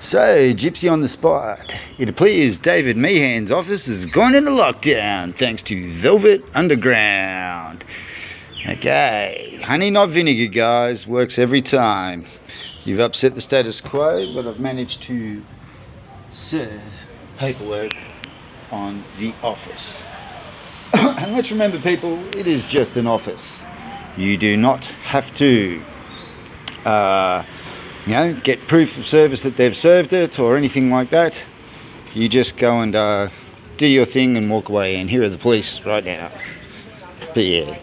So, Gypsy on the spot. It appears David Mehan's office has gone into lockdown thanks to Velvet Underground. Okay, honey not vinegar guys, works every time. You've upset the status quo, but I've managed to serve paperwork on the office. and let's remember people, it is just an office. You do not have to uh, you know, get proof of service that they've served it or anything like that. You just go and uh, do your thing and walk away. And here are the police right now. But yeah,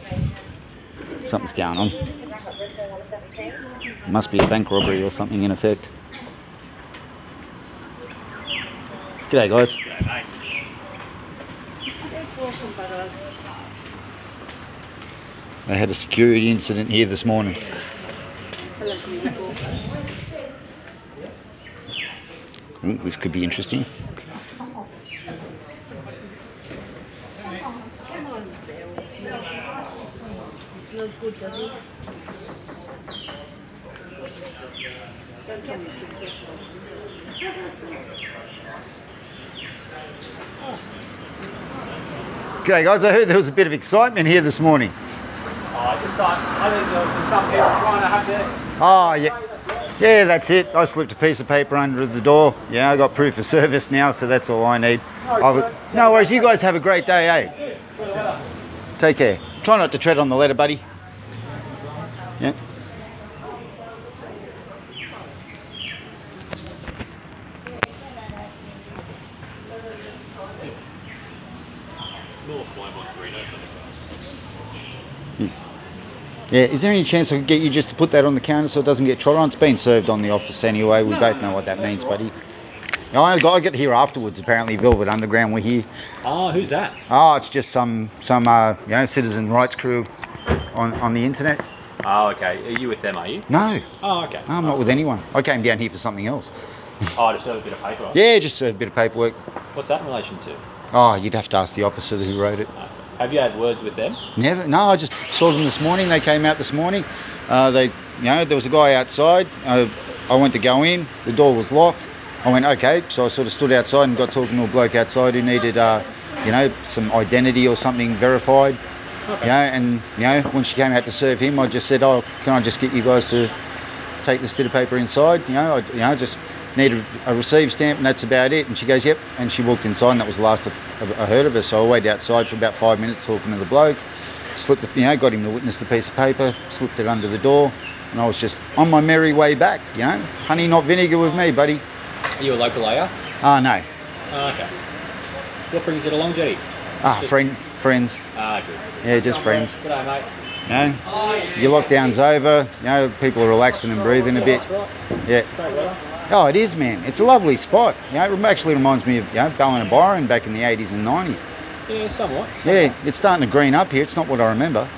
something's going on. Must be a bank robbery or something in effect. G'day guys. they had a security incident here this morning. Ooh, this could be interesting. Smells good, does it? G'day guys, I heard there was a bit of excitement here this morning. Oh, just like, I think there was some people trying to have their... Oh yeah, yeah, that's it. I slipped a piece of paper under the door. Yeah, I got proof of service now, so that's all I need. Would- no worries. You guys have a great day, eh? Take care. Try not to tread on the letter, buddy. Yeah. Green, Yeah, is there any chance I could get you just to put that on the counter so it doesn't get trod on? It's been served on the office anyway. We both know what that means, buddy. No, I got get here afterwards. Apparently, Velvet Underground were here. Oh, who's that? Oh, it's just some some uh, you know citizen rights crew on on the internet. Oh, okay. Are you with them, are you? No, Oh, okay. no, I'm not with anyone. I came down here for something else. Oh, just have a bit of paperwork. Yeah, just a bit of paperwork. What's that in relation to? Oh, you'd have to ask the officer who wrote it. Uh, have you had words with them? Never. No, I just saw them this morning. They came out this morning. Uh, they, you know, there was a guy outside. Uh, I went to go in. The door was locked. I went okay, so I sort of stood outside and got talking to a bloke outside who needed, uh, you know, some identity or something verified. Okay. You know, and you know, when she came out to serve him, I just said, "Oh, can I just get you guys to take this bit of paper inside?" You know, I, you know, just need a, a receive stamp, and that's about it. And she goes, "Yep," and she walked inside, and that was the last I heard of her. So I waited outside for about five minutes talking to the bloke, slipped, the, you know, got him to witness the piece of paper, slipped it under the door, and I was just on my merry way back. You know, honey, not vinegar with me, buddy. Are you a local layer? Ah, no, Oh, okay. What brings you to Long Jetty? Ah, friend, friends, Ah, good. yeah, just friends. G'day, mate. You know, your lockdown's over. You know, people are relaxing and breathing a bit. Yeah. Oh, it is, man. It's a lovely spot. You know, it actually reminds me of you know Ballina Byron back in the 80s and 90s. Yeah, somewhat. Yeah, it's starting to green up here. It's not what I remember.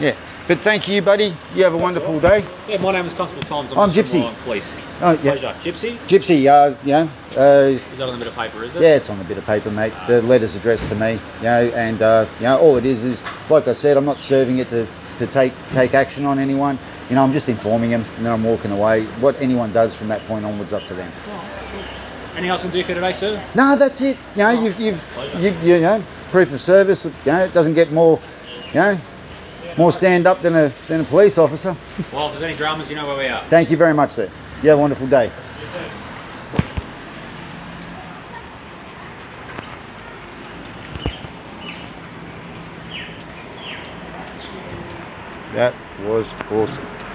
Yeah. But thank you, buddy. You have a wonderful day. Yeah, my name is Constable Toms. I'm just Gypsy. Police. Oh, yeah. Pleasure. Gypsy? Gypsy, uh, know, uh, Is that on a bit of paper, is it? yeah, it's on a bit of paper, mate. The letter's addressed to me, you know, and, uh, you know, all it is is, like I said, I'm not serving it to, to take, take action on anyone. You know, I'm just informing them and then I'm walking away. What anyone does from that point onwards up to them. Anything else I can do for today, sir? No, that's it. You know, you've, you've, you, you know, proof of service. You know, it doesn't get more, you know, more stand up than a than a police officer. Well, if there's any dramas, you know where we are. Thank you very much, sir. You have a wonderful day. That was awesome.